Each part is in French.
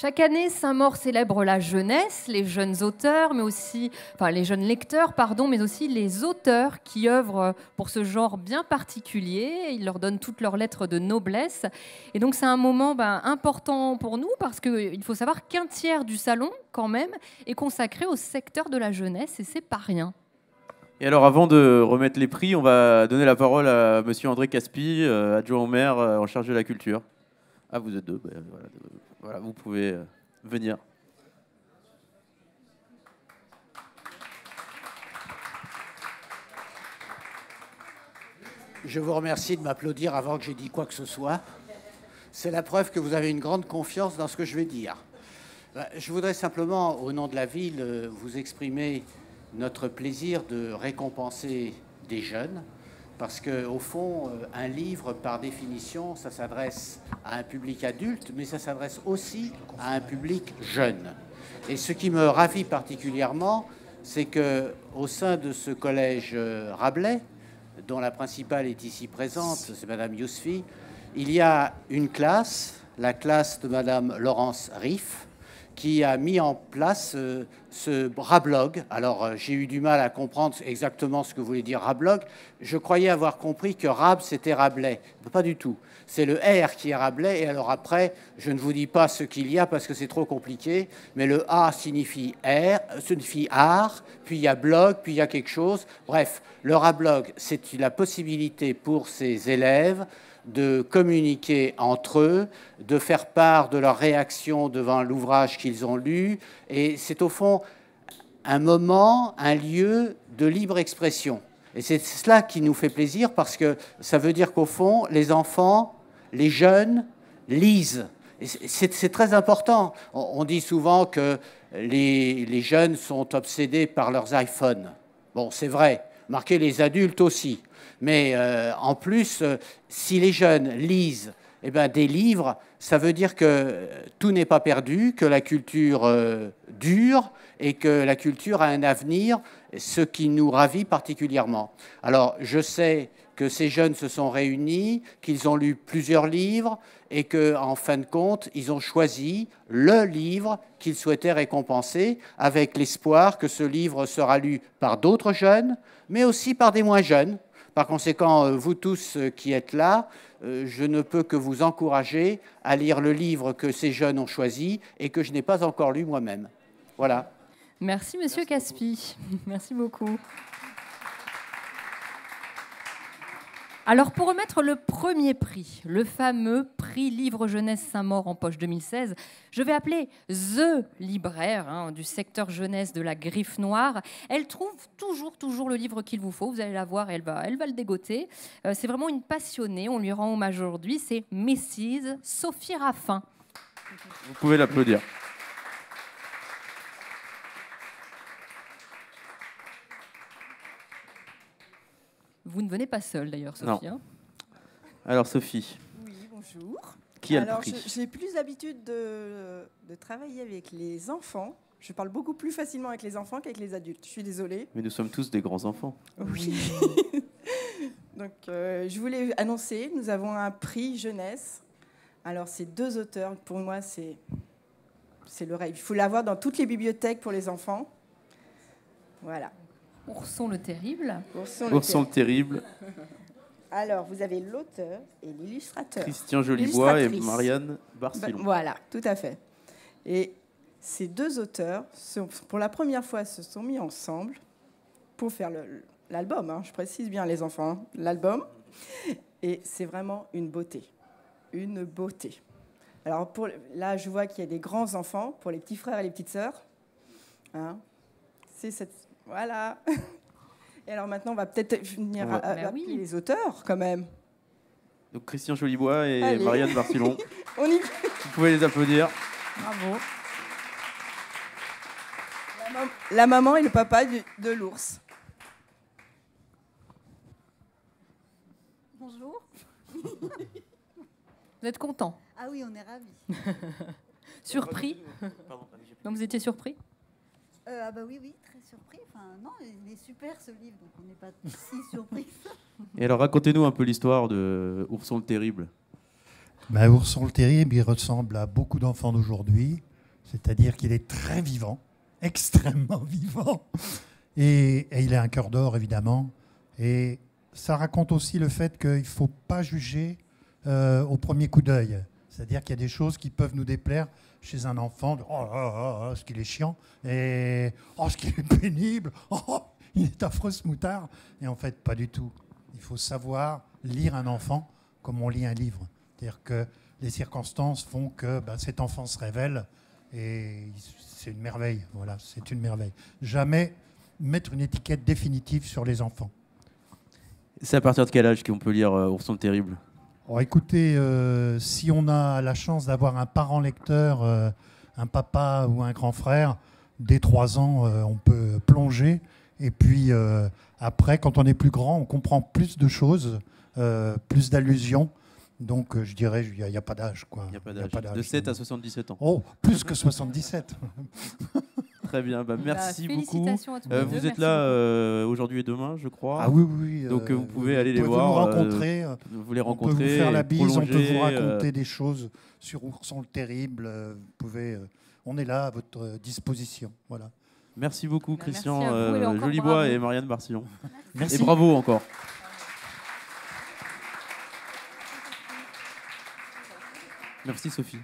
Chaque année, Saint-Maur célèbre la jeunesse, les jeunes auteurs, mais aussi, enfin les jeunes lecteurs, pardon, mais aussi les auteurs qui œuvrent pour ce genre bien particulier. Ils leur donnent toutes leurs lettres de noblesse. Et donc c'est un moment ben, important pour nous parce qu'il faut savoir qu'un tiers du salon, quand même, est consacré au secteur de la jeunesse et c'est pas rien. Et alors, avant de remettre les prix, on va donner la parole à Monsieur André Caspi, euh, adjoint au maire euh, en charge de la culture. Ah, vous êtes deux. Ben, voilà, vous pouvez euh, venir. Je vous remercie de m'applaudir avant que j'ai dit quoi que ce soit. C'est la preuve que vous avez une grande confiance dans ce que je vais dire. Euh, je voudrais simplement, au nom de la ville, euh, vous exprimer notre plaisir de récompenser des jeunes, parce que au fond, euh, un livre, par définition, ça s'adresse à un public adulte, mais ça s'adresse aussi à un public jeune. Et ce qui me ravit particulièrement, c'est que au sein de ce collège Rabelais, dont la principale est ici présente, c'est Madame Yousfi, il y a une classe, la classe de Madame Laurence Riff, qui a mis en place euh, ce rablog. Alors, euh, j'ai eu du mal à comprendre exactement ce que voulait dire rablog. Je croyais avoir compris que rab, c'était Rabelais. Pas du tout. C'est le R qui est Rabelais. Et alors après, je ne vous dis pas ce qu'il y a parce que c'est trop compliqué, mais le A signifie R, signifie art, puis il y a blog, puis il y a quelque chose. Bref, le rablog, c'est la possibilité pour ces élèves de communiquer entre eux, de faire part de leur réaction devant l'ouvrage qu'ils ont lu. Et c'est au fond un moment, un lieu de libre expression. Et c'est cela qui nous fait plaisir parce que ça veut dire qu'au fond, les enfants, les jeunes lisent. C'est très important. On dit souvent que les, les jeunes sont obsédés par leurs iPhones. Bon, c'est vrai. Marquez les adultes aussi. Mais euh, en plus, euh, si les jeunes lisent eh ben, des livres, ça veut dire que tout n'est pas perdu, que la culture euh, dure et que la culture a un avenir, ce qui nous ravit particulièrement. Alors, je sais que ces jeunes se sont réunis, qu'ils ont lu plusieurs livres et qu'en fin de compte, ils ont choisi le livre qu'ils souhaitaient récompenser avec l'espoir que ce livre sera lu par d'autres jeunes, mais aussi par des moins jeunes par conséquent, euh, vous tous euh, qui êtes là, euh, je ne peux que vous encourager à lire le livre que ces jeunes ont choisi et que je n'ai pas encore lu moi-même. Voilà. Merci, Monsieur Caspi. Merci beaucoup. Alors pour remettre le premier prix, le fameux prix Livre Jeunesse Saint-Maur en poche 2016, je vais appeler The Libraire hein, du secteur jeunesse de la Griffe Noire. Elle trouve toujours, toujours le livre qu'il vous faut. Vous allez la voir, elle va, elle va le dégoter. Euh, c'est vraiment une passionnée. On lui rend hommage aujourd'hui. C'est Mrs. Sophie Raffin. Vous pouvez l'applaudir. Vous ne venez pas seule d'ailleurs, Sophie. Hein Alors Sophie. Oui, bonjour. Qui a Alors, le prix j'ai plus l'habitude de, de, travailler avec les enfants. Je parle beaucoup plus facilement avec les enfants qu'avec les adultes. Je suis désolée. Mais nous sommes tous des grands enfants. Oui. Donc, euh, je voulais annoncer, nous avons un prix jeunesse. Alors, c'est deux auteurs. Pour moi, c'est c'est le rêve. Il faut l'avoir dans toutes les bibliothèques pour les enfants. Voilà. Ourson le Terrible. Ourson le, Terrible. Alors, vous avez l'auteur et l'illustrateur. Christian Jolibois et Marianne Barcillon. Ben, voilà, tout à fait. Et ces deux auteurs, pour la première fois, se sont mis ensemble pour faire l'album. Hein, je précise bien, les enfants, hein, l'album. Et c'est vraiment une beauté. Une beauté. Alors, pour, là, je vois qu'il y a des grands enfants, pour les petits frères et les petites sœurs. Hein, c'est cette, voilà. Et alors maintenant, on va peut-être venir à, bah les auteurs quand même. Donc Christian Jolibois et Marianne Barcillon. on y... Vous pouvez les applaudir. Bravo. La, maman et le papa de l'ours. Bonjour. Vous êtes content? Ah oui, on est ravis. surpris? Non, vous étiez surpris? Euh, Ah bah oui, oui, très surpris. Enfin, non, il est super ce livre, donc on n'est pas si surpris. Et alors, racontez-nous un peu l'histoire de Ourson le Terrible. Ben, Ourson le Terrible, il ressemble à beaucoup d'enfants d'aujourd'hui. C'est-à-dire qu'il est très vivant, extrêmement vivant. Et, et il a un cœur d'or, évidemment. Et ça raconte aussi le fait qu'il ne faut pas juger euh, au premier coup d'œil. C'est-à-dire qu'il y a des choses qui peuvent nous déplaire chez un enfant. Oh, oh, oh, ce qu'il est chiant. Et oh, ce qu'il est pénible. Oh, il est affreux ce moutard. Et en fait, pas du tout. Il faut savoir lire un enfant comme on lit un livre. C'est-à-dire que les circonstances font que ben, cet enfant se révèle et c'est une merveille. Voilà, c'est une merveille. Jamais mettre une étiquette définitive sur les enfants. C'est à partir de quel âge qu'on peut lire euh, Ourson le Terrible? Oh, écoutez, euh, si on a la chance d'avoir un parent lecteur, euh, un papa ou un grand frère, dès 3 ans, euh, on peut plonger. Et puis après, quand on est plus grand, on comprend plus de choses, plus d'allusions. Donc je dirais, il n'y a, a pas d'âge. Il n'y a pas d'âge. De 7 à 77 ans. Oh, plus que 77. Très bien, bah, merci Bah, beaucoup. à tous Euh, vous deux, êtes merci là beaucoup. euh, aujourd'hui et demain, je crois. Ah oui, oui. Donc, euh, vous pouvez aller les voir, Vous rencontrer. euh, Vous les on peut rencontrer. vous faire la bise, on peut vous euh, raconter des choses sur Ourson le Terrible. Vous pouvez, euh, on est là à votre disposition. Voilà. Merci beaucoup, Bah, Christian merci Jolibois bravo. et Marianne Barcillon. Merci. Et bravo encore. Merci Sophie.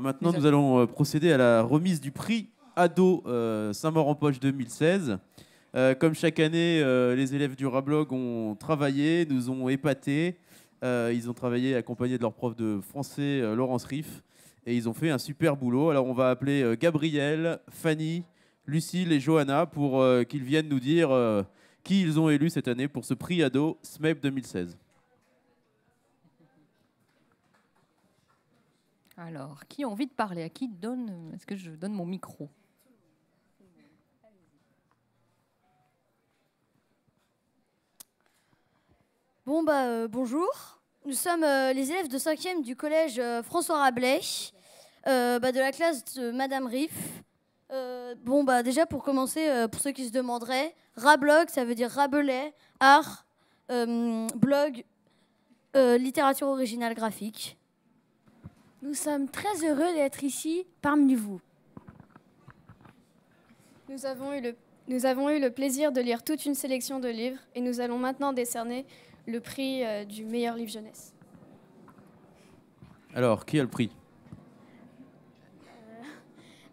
Alors maintenant, nous allons euh, procéder à la remise du prix Ado euh, Saint-Maur-en-Poche 2016. Euh, comme chaque année, euh, les élèves du Rablog ont travaillé, nous ont épatés. Euh, ils ont travaillé accompagnés de leur prof de français, Laurence Riff, et ils ont fait un super boulot. Alors on va appeler Gabriel, Fanny, Lucille et Johanna pour qu'ils viennent nous dire qui ils ont élu cette année pour ce prix ado SMEP 2016. Alors, qui a envie de parler? À qui donne Est-ce que je donne mon micro? Bon bah euh, bonjour, nous sommes euh, les élèves de 5e du collège euh, François Rabelais, euh, bah, de la classe de Madame Riff. Euh, bon bah déjà pour commencer, euh, pour ceux qui se demanderaient, Rablog ça veut dire Rabelais, art, euh, blog, euh, littérature originale graphique. Nous sommes très heureux d'être ici parmi vous. Nous avons, eu le, nous avons eu le plaisir de lire toute une sélection de livres et nous allons maintenant décerner le prix euh, du meilleur livre jeunesse. Alors, qui a le prix?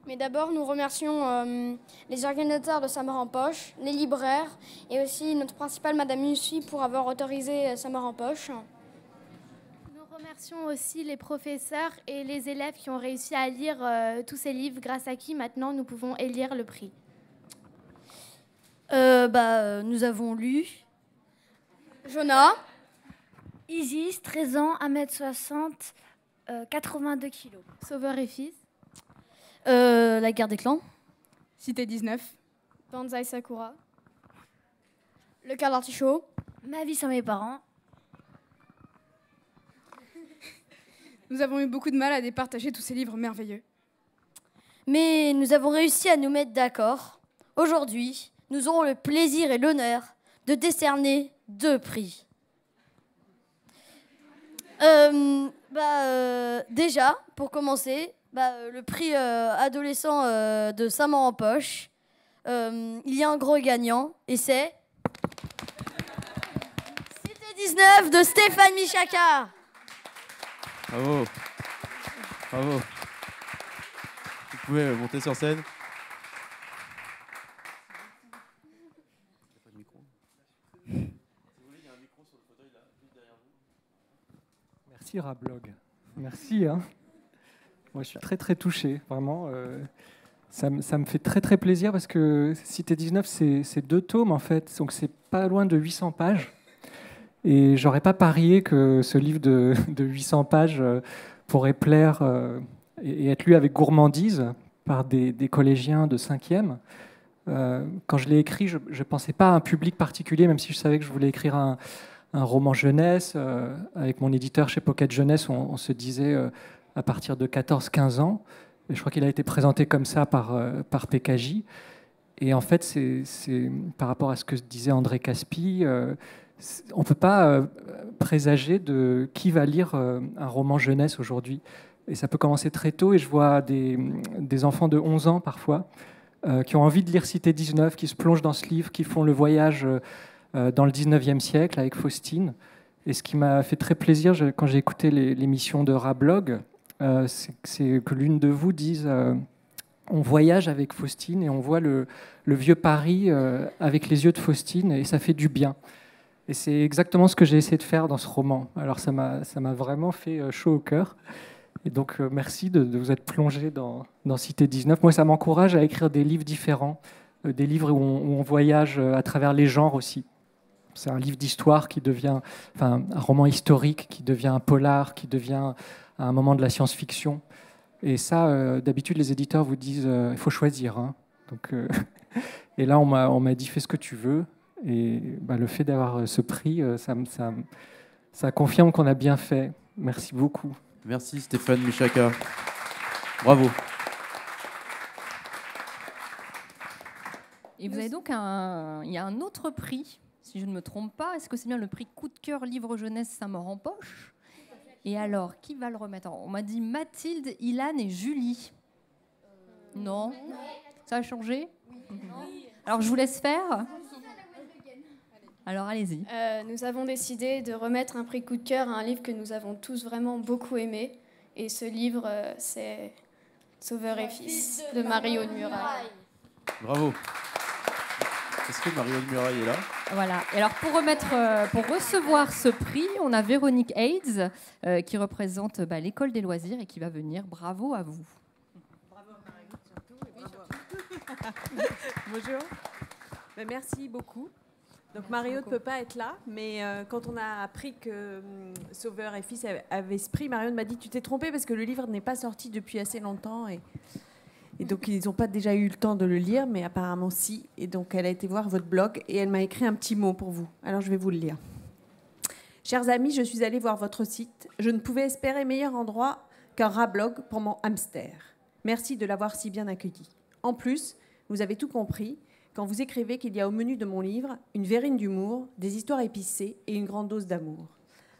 Mais d'abord, nous remercions euh, les organisateurs de Samar en Poche, les libraires et aussi notre principale Madame Mussi pour avoir autorisé euh, Samar en Poche. Nous remercions aussi les professeurs et les élèves qui ont réussi à lire euh, tous ces livres, grâce à qui maintenant nous pouvons élire le prix. Euh, bah, euh, nous avons lu Jonah, Isis, 13 ans, 1m60, euh, 82 kg. Sauveur et fils. euh, La guerre des clans, Cité 19, Banzai Sakura, Le cœur d'artichaut, Ma vie sans mes parents. Nous avons eu beaucoup de mal à départager tous ces livres merveilleux. mais nous avons réussi à nous mettre d'accord. Aujourd'hui, nous aurons le plaisir et l'honneur de décerner deux prix. Euh, bah, euh, déjà, pour commencer, bah, euh, le prix adolescent de Saint-Maur en poche. Il y a un gros gagnant et c'est Cité 19 de Stéphane Michaka. Bravo. Bravo. Vous pouvez euh, monter sur scène. Merci Rablog. Merci. Hein. Moi, je suis très très touché, vraiment. euh, ça, me- ça me fait très très plaisir parce que Cité 19, c'est c'est deux tomes en fait, donc c'est pas loin de 800 pages. Et j'aurais pas parié que ce livre de, de 800 pages euh, pourrait plaire euh, et, être lu avec gourmandise par des, collégiens de 5e. Euh, quand je l'ai écrit, je ne pensais pas à un public particulier, même si je savais que je voulais écrire un, roman jeunesse. Avec mon éditeur chez Pocket Jeunesse, on, se disait à partir de 14-15 ans. Et je crois qu'il a été présenté comme ça par, euh, par PKJ. Et en fait, c'est par rapport à ce que disait André Caspi, on ne peut pas euh, présager de qui va lire euh, un roman jeunesse aujourd'hui. Et ça peut commencer très tôt, et je vois des, enfants de 11 ans parfois euh, qui ont envie de lire Cité 19, qui se plongent dans ce livre, qui font le voyage dans le 19e siècle avec Faustine. Et ce qui m'a fait très plaisir quand j'ai écouté l'émission de Rablog, c'est que l'une de vous dise on voyage avec Faustine et on voit le vieux Paris avec les yeux de Faustine et ça fait du bien. Et c'est exactement ce que j'ai essayé de faire dans ce roman. Alors ça m'a vraiment fait chaud au cœur. Et donc, euh, merci de, vous être plongé dans, Cité 19. Moi, ça m'encourage à écrire des livres différents, euh, des livres où on, voyage euh, à travers les genres aussi. C'est un livre d'histoire qui devient, enfin, un roman historique qui devient un polar, qui devient un moment de la science-fiction. Et ça, d'habitude, les éditeurs vous disent il faut choisir. Hein. Donc, et là, on m'a dit fais ce que tu veux. Et bah, le fait d'avoir ce prix, ça, ça, ça confirme qu'on a bien fait. Merci beaucoup. Merci Stéphane Michaka. Bravo. Et vous avez donc un, il y a un autre prix, si je ne me trompe pas. Est-ce que c'est bien le prix coup de cœur livre jeunesse Saint-Maur en poche? Et alors, qui va le remettre? On m'a dit Mathilde, Ilan et Julie. Non? Ça a changé? Alors je vous laisse faire. Alors allez-y. Euh, nous avons décidé de remettre un prix coup de cœur à un livre que nous avons tous vraiment beaucoup aimé. Et ce livre, euh, c'est Sauveur et Fils de, Mario de Muraille. Bravo. Est-ce que Mario de Muraille est là? Voilà. Et alors pour remettre, euh, pour recevoir ce prix, on a Véronique Aids qui représente bah, l'école des loisirs et qui va venir. Bravo à vous. Bravo à Mario surtout. Bonjour. Ben, merci beaucoup. Donc Mario ne peut pas être là, mais euh, quand on a appris que hum, Sauveur et Fils avait ce prix, Mario m'a dit Tu t'es trompé parce que le livre n'est pas sorti depuis assez longtemps. Et, et donc ils n'ont pas déjà eu le temps de le lire, mais apparemment si. Et donc elle a été voir votre blog et elle m'a écrit un petit mot pour vous. Alors je vais vous le lire. Chers amis, je suis allée voir votre site. Je ne pouvais espérer meilleur endroit qu'un rablog pour mon hamster. Merci de l'avoir si bien accueilli. En plus, vous avez tout compris quand vous écrivez qu'il y a au menu de mon livre une verrine d'humour, des histoires épicées et une grande dose d'amour.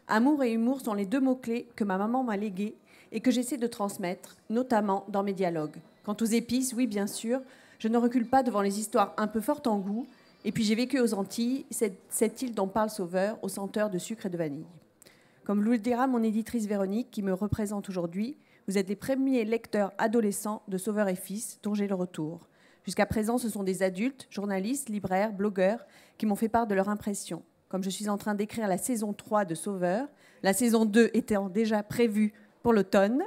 Amour et humour sont les deux mots-clés que ma maman m'a légués et que j'essaie de transmettre, notamment dans mes dialogues. Quant aux épices, oui, bien sûr, je ne recule pas devant les histoires un peu fortes en goût. Et puis j'ai vécu aux Antilles, cette, cette île dont parle Sauveur, aux senteurs de sucre et de vanille. Comme vous le dira mon éditrice Véronique, qui me représente aujourd'hui, vous êtes les premiers lecteurs adolescents de Sauveur et Fils, dont j'ai le retour. Jusqu'à présent, ce sont des adultes, journalistes, libraires, blogueurs, qui m'ont fait part de leur impression. Comme je suis en train d'écrire la saison 3 de Sauveur, la saison 2 étant déjà prévue pour l'automne,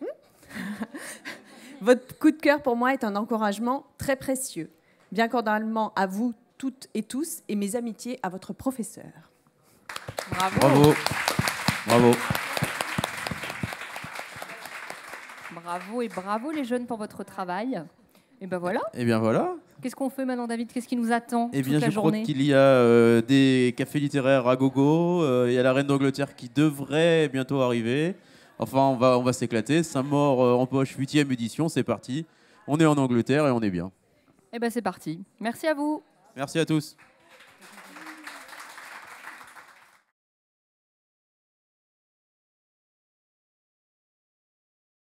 votre coup de cœur pour moi est un encouragement très précieux. Bien cordialement à vous toutes et tous et mes amitiés à votre professeur. Bravo. Bravo. Bravo. Bravo et bravo les jeunes pour votre travail. Et ben voilà. Et bien voilà. Qu'est-ce qu'on fait maintenant, David? Qu'est-ce qui nous attend Eh bien, toute la je crois qu'il y a euh, des cafés littéraires à gogo. Euh, il y a la Reine d'Angleterre qui devrait bientôt arriver. Enfin, on va, on va s'éclater. Saint-Maur euh, en poche, 8 édition, c'est parti. On est en Angleterre et on est bien. Eh ben c'est parti. Merci à vous. Merci à tous.